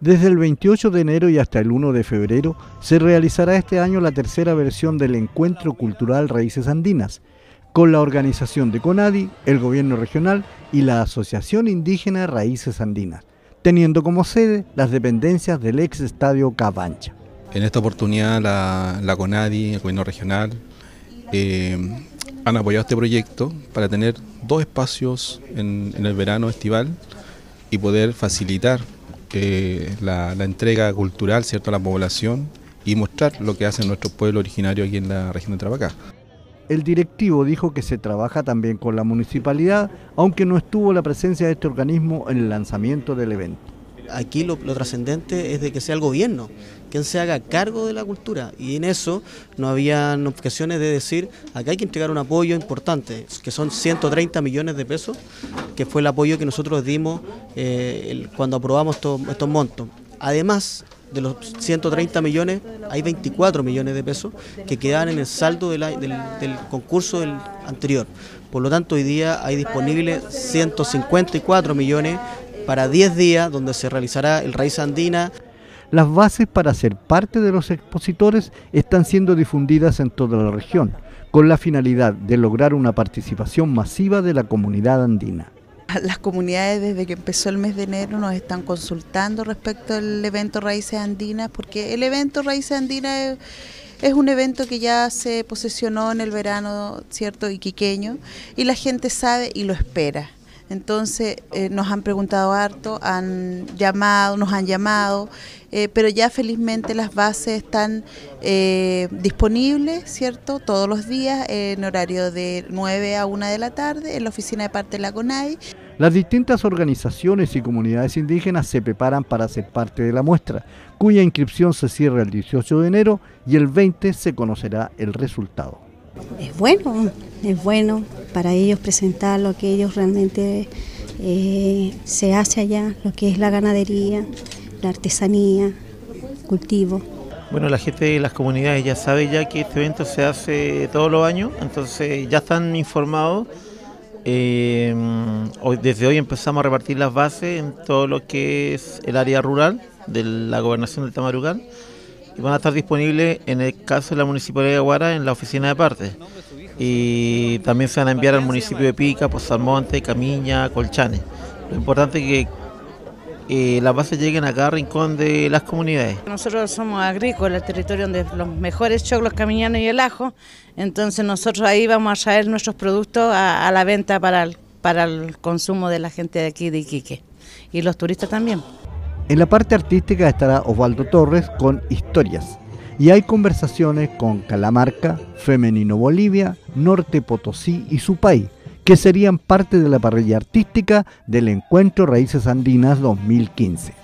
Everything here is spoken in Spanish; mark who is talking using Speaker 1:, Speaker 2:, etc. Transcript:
Speaker 1: Desde el 28 de enero y hasta el 1 de febrero se realizará este año la tercera versión del Encuentro Cultural Raíces Andinas, con la organización de CONADI, el gobierno regional y la Asociación Indígena Raíces Andinas, teniendo como sede las dependencias del ex estadio Cabancha.
Speaker 2: En esta oportunidad la, CONADI, el gobierno regional, eh, han apoyado este proyecto para tener dos espacios en, el verano estival y poder facilitar la, entrega cultural ¿cierto? a la población y mostrar lo que hace nuestro pueblo originario aquí en la región de Trabacá.
Speaker 1: El directivo dijo que se trabaja también con la municipalidad, aunque no estuvo la presencia de este organismo en el lanzamiento del evento
Speaker 3: aquí lo, trascendente es de que sea el gobierno quien se haga cargo de la cultura. Y en eso no había ocasiones de decir acá hay que entregar un apoyo importante que son 130 millones de pesos que fue el apoyo que nosotros dimos eh, cuando aprobamos estos, montos. Además de los 130 millones hay 24 millones de pesos que quedan en el saldo del, del concurso del anterior. Por lo tanto hoy día hay disponibles 154 millones para 10 días donde se realizará el Raíz Andina.
Speaker 1: Las bases para ser parte de los expositores están siendo difundidas en toda la región, con la finalidad de lograr una participación masiva de la comunidad andina.
Speaker 4: Las comunidades desde que empezó el mes de enero nos están consultando respecto al evento Raíces Andinas, porque el evento Raíces Andinas es, un evento que ya se posesionó en el verano, ¿cierto? Iquiqueño, y la gente sabe y lo espera. Entonces eh, nos han preguntado harto, han llamado, nos han llamado, eh, pero ya felizmente las bases están eh, disponibles, ¿cierto? Todos los días en horario de 9 a 1 de la tarde en la oficina de parte de la CONAI.
Speaker 1: Las distintas organizaciones y comunidades indígenas se preparan para ser parte de la muestra, cuya inscripción se cierra el 18 de enero y el 20 se conocerá el resultado.
Speaker 5: Es bueno, es bueno para ellos presentar lo que ellos realmente eh, se hace allá, lo que es la ganadería, la artesanía, cultivo.
Speaker 6: Bueno, la gente de las comunidades ya sabe ya que este evento se hace todos los años, entonces ya están informados. Eh, hoy, desde hoy empezamos a repartir las bases en todo lo que es el área rural de la gobernación del Tamarugal y van a estar disponibles en el caso de la Municipalidad de Aguara en la oficina de parte. Y también se van a enviar al municipio de Pica, Pozalmonte, Camiña, Colchane. Lo importante es que eh, las bases lleguen a cada rincón de las comunidades.
Speaker 7: Nosotros somos agrícolas, el territorio donde los mejores choclos, camiñanos y el ajo, entonces nosotros ahí vamos a traer nuestros productos a, la venta para el, para el consumo de la gente de aquí de Iquique y los turistas también.
Speaker 1: En la parte artística estará Osvaldo Torres con Historias y hay conversaciones con Calamarca, Femenino Bolivia, Norte Potosí y Supay, que serían parte de la parrilla artística del encuentro Raíces Andinas 2015.